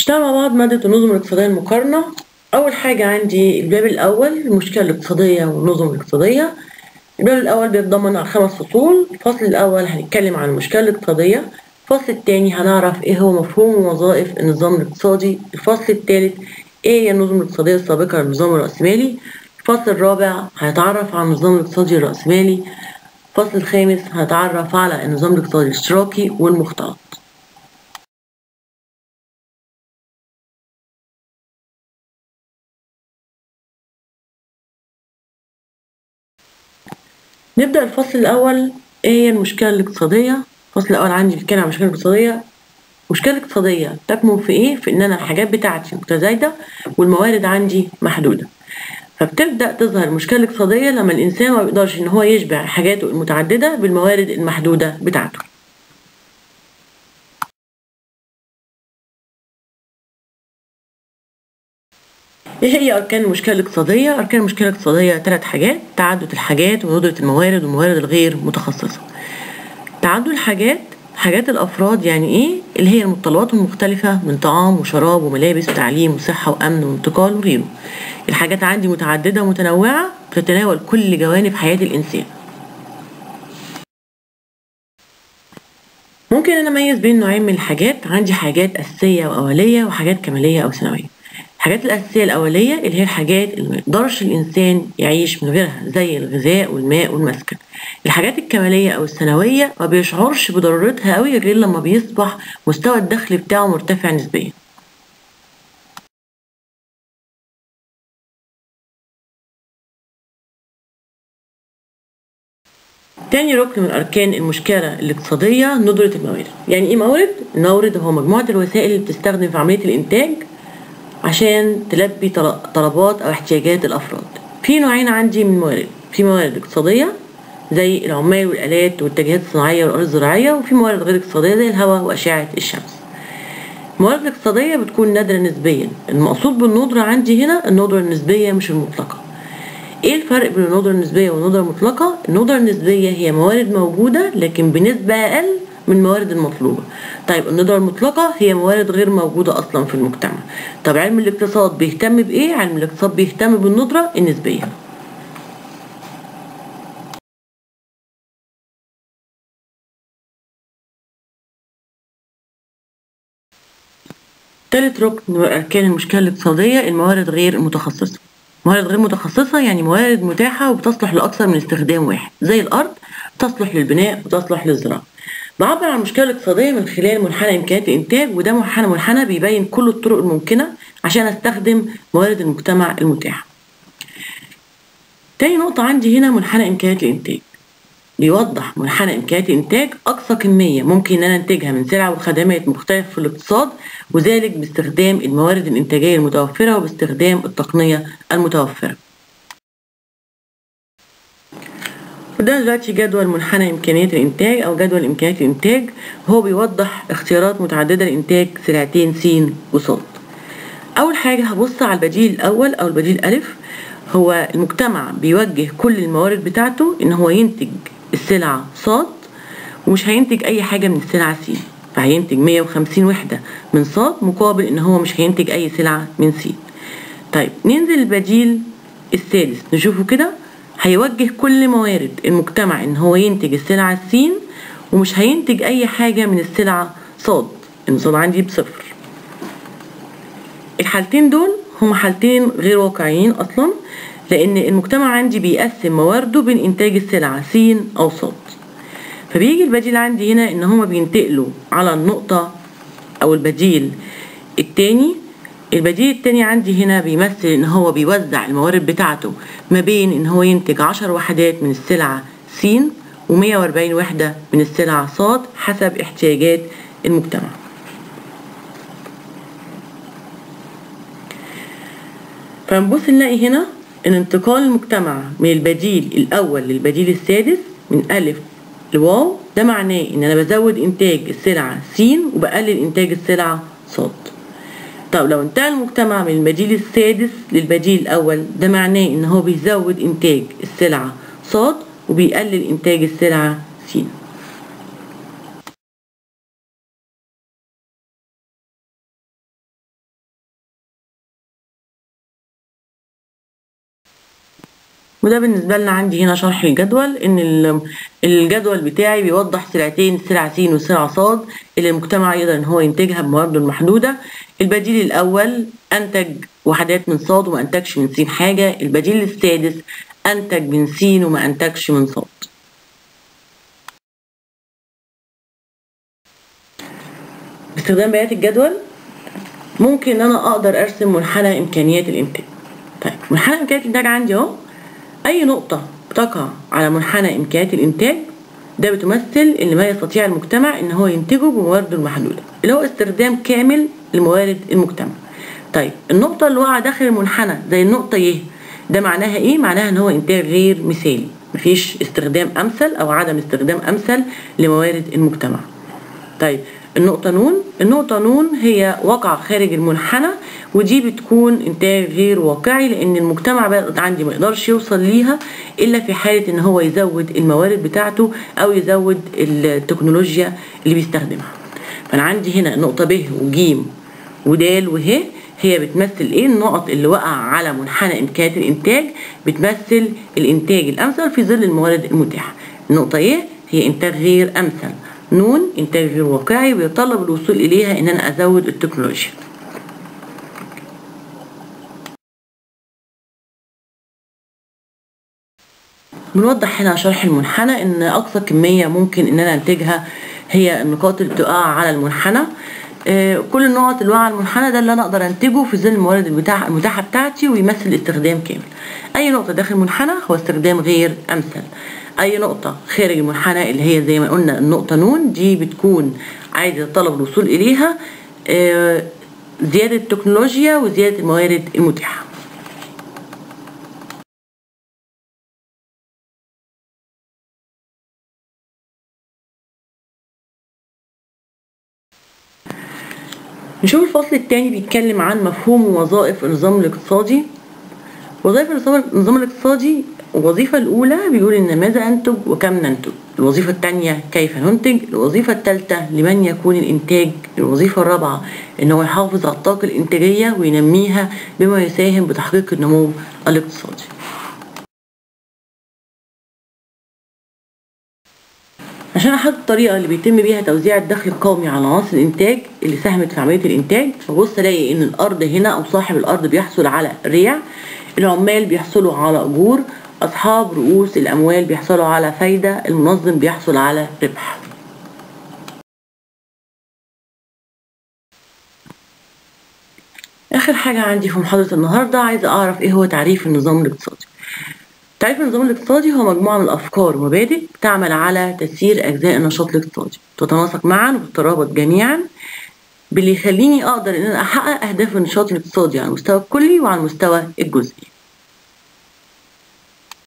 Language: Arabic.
نشتغل مع بعض مادة النظم الاقتصادية المقارنة؟ أول حاجة عندي الباب الأول المشكلة الاقتصادية والنظم الاقتصادية. الباب الأول بيتضمن على خمس فصول الفصل الأول هنتكلم عن المشكلة الاقتصادية. الفصل الثاني هنعرف إيه هو مفهوم ووظائف النظام الاقتصادي. الفصل الثالث إيه هي النظم الاقتصادية السابقة للنظام الرأسمالي. الفصل الرابع هنتعرف على النظام الاقتصادي الرأسمالي. الفصل الخامس هنتعرف على النظام الاقتصادي الاشتراكي والمختلط نبدأ الفصل الأول. إيه المشكلة الاقتصادية؟ الفصل الأول عندي بيتكلم عن المشكلة الاقتصادية المشكلة الاقتصادية تكمن في إيه؟ في إن أنا الحاجات بتاعتي متزايدة والموارد عندي محدودة. فبتبدأ تظهر المشكلة الاقتصادية لما الإنسان ما بيقدرش إن هو يشبع حاجاته المتعددة بالموارد المحدودة بتاعته. إيه هي أركان المشكلة الاقتصادية؟ أركان المشكلة الاقتصادية ثلاث حاجات. تعدد الحاجات وندرة الموارد والموارد الغير متخصصة. تعدد الحاجات حاجات الأفراد يعني إيه؟ اللي هي المتطلبات المختلفة من طعام وشراب وملابس وتعليم وصحة وأمن وانتقال وغيره. الحاجات عندي متعددة ومتنوعة تتناول كل جوانب حياة الإنسان. ممكن أنا أميز بين نوعين من الحاجات. عندي حاجات أساسية واوليه وحاجات كمالية أو ثانويه الحاجات الأساسية الأولية اللي هي الحاجات اللي ما يقدرش الإنسان يعيش من غيرها زي الغذاء والماء والمسكن. الحاجات الكمالية أو الثانوية ما بيشعرش بضرورتها قوي غير لما بيصبح مستوى الدخل بتاعه مرتفع نسبيا. تاني ركن من أركان المشكلة الاقتصادية ندرة الموارد. يعني إيه مورد؟ المورد هو مجموعة الوسائل اللي بتستخدم في عملية الإنتاج عشان تلبي طلبات أو احتياجات الأفراد. في نوعين عندي من الموارد في موارد اقتصادية زي العمال والآلات والتجهيزات الصناعية والأرض الزراعية وفي موارد غير اقتصادية زي الهواء وأشعة الشمس. الموارد الاقتصادية بتكون نادرة نسبيا. المقصود بالندرة عندي هنا الندرة النسبية مش المطلقة. إيه الفرق بين الندرة النسبية والندرة المطلقة؟ الندرة النسبية هي موارد موجودة لكن بنسبة أقل من الموارد المطلوبة. طيب الندرة المطلقة هي موارد غير موجودة أصلا في المجتمع. طب علم الاقتصاد بيهتم بإيه؟ علم الاقتصاد بيهتم بالندرة النسبية. تالت ركن من أركان المشكلة الاقتصادية الموارد غير المتخصصة موارد غير متخصصة يعني موارد متاحة وبتصلح لأكثر من استخدام واحد زي الأرض تصلح للبناء وتصلح للزراعة. بعبر عن المشكلة الاقتصادية من خلال منحنى إمكانيات الإنتاج وده منحنى منحنى بيبين كل الطرق الممكنة عشان أستخدم موارد المجتمع المتاحة. تاني نقطة عندي هنا منحنى إمكانيات الإنتاج. بيوضح منحنى إمكانيات الإنتاج أقصى كمية ممكن إن أنا أنتجها من سلع وخدمات مختلفة في الاقتصاد وذلك باستخدام الموارد الإنتاجية المتوفرة وباستخدام التقنية المتوفرة. وده دلوقتي جدول منحنى إمكانيات الإنتاج أو جدول إمكانيات الإنتاج. هو بيوضح اختيارات متعددة لإنتاج سلعتين س وص. أول حاجة هبص على البديل الأول أو البديل ألف هو المجتمع بيوجه كل الموارد بتاعته إن هو ينتج السلعة ص ومش هينتج أي حاجة من السلعة س فهينتج 150 وحدة من ص مقابل إن هو مش هينتج أي سلعة من س. طيب ننزل البديل السادس نشوفه كده. هيوجه كل موارد المجتمع إن هو ينتج السلعة السين ومش هينتج أي حاجة من السلعة صاد. النظام عندي بصفر. الحالتين دول هما حالتين غير واقعيين أصلا لأن المجتمع عندي بيقسم موارده بين إنتاج السلعة س أو صاد. فبيجي البديل عندي هنا إن هما بينتقلوا على النقطة أو البديل التاني البديل التاني عندي هنا بيمثل إن هو بيوزع الموارد بتاعته ما بين إن هو ينتج عشر وحدات من السلعة س ومية وأربعين وحدة من السلعة ص حسب احتياجات المجتمع. فنبص نلاقي هنا إن انتقال المجتمع من البديل الأول للبديل السادس من ألف لواو ده معناه إن أنا بزود إنتاج السلعة س وبقلل إنتاج السلعة ص طب لو انتهى المجتمع من البديل السادس للبديل الأول ده معناه إن هو بيزود إنتاج السلعة ص وبيقلل إنتاج السلعة س وده بالنسبة لنا عندي هنا شرح الجدول إن ال- الجدول بتاعي بيوضح سلعتين السلعة س والسلعة ص اللي المجتمع يقدر إن هو ينتجها بموارده المحدودة البديل الأول أنتج وحدات من ص وما أنتجش من س حاجة البديل السادس أنتج من س وما أنتجش من ص باستخدام بيانات الجدول ممكن إن أنا أقدر أرسم منحنى إمكانيات الإنتاج. طيب منحنى إمكانيات الإنتاج عندي أهو. أي نقطة بتقع على منحنى إمكانيات الإنتاج ده بتمثل إن ما يستطيع المجتمع إن هو ينتجه بموارده المحدودة اللي هو استخدام كامل لموارد المجتمع طيب النقطة اللي واقعة داخل المنحنى زي النقطة ي ده معناها إيه؟ معناها إن هو إنتاج غير مثالي مفيش استخدام أمثل أو عدم استخدام أمثل لموارد المجتمع طيب النقطة نون. النقطة نون هي وقع خارج المنحنى ودي بتكون إنتاج غير واقعي لأن المجتمع بقى عندي ما يقدرش يوصل ليها إلا في حالة إن هو يزود الموارد بتاعته أو يزود التكنولوجيا اللي بيستخدمها. فأنا عندي هنا نقطة ب وج ودال وه هي بتمثل إيه؟ النقط اللي وقع على منحنى امكانيات الإنتاج بتمثل الإنتاج الأمثل في ظل الموارد المتاحة. النقطة إيه هي إنتاج غير أمثل. نون انتاج غير واقعي ويتطلب الوصول إليها إن أنا أزود التكنولوجيا. بنوضح هنا شرح المنحنى إن أقصى كمية ممكن إن أنا أنتجها هي النقاط اللي بتقع على المنحنى. آه، كل النقط اللي على المنحنى ده اللي أنا أقدر أنتجه في ظل الموارد المتاحة بتاعتي ويمثل استخدام كامل. أي نقطة داخل المنحنى هو استخدام غير أمثل. أي نقطة خارج المنحنى اللي هي زي ما قلنا النقطة نون دي بتكون عايز يتطلب الوصول إليها آه، زيادة التكنولوجيا وزيادة الموارد المتاحة. نشوف الفصل الثاني بيتكلم عن مفهوم ووظائف النظام الاقتصادي. وظائف النظام الاقتصادي الوظيفة الأولى بيقول إن ماذا أنتج وكم ننتج. الوظيفة الثانية كيف ننتج. الوظيفة الثالثة لمن يكون الإنتاج. الوظيفة الرابعة إن هو يحافظ على الطاقة الإنتاجية وينميها بما يساهم بتحقيق النمو الاقتصادي. عشان أحدد الطريقة اللي بيتم بيها توزيع الدخل القومي على عناصر الإنتاج اللي ساهمت في عملية الإنتاج فبص ألاقي إن الأرض هنا أو صاحب الأرض بيحصل على ريع. العمال بيحصلوا على أجور. أصحاب رؤوس الأموال بيحصلوا على فايدة المنظم بيحصل على ربح. آخر حاجة عندي في محاضرة النهارده عايزة أعرف إيه هو تعريف النظام الاقتصادي. تعريف النظام الاقتصادي هو مجموعة من الأفكار ومبادئ تعمل على تسيير أجزاء النشاط الاقتصادي. تتناسق معا وتترابط جميعا باللي يخليني أقدر إن أنا أحقق أهداف النشاط الاقتصادي على المستوى الكلي وعلى المستوى الجزئي.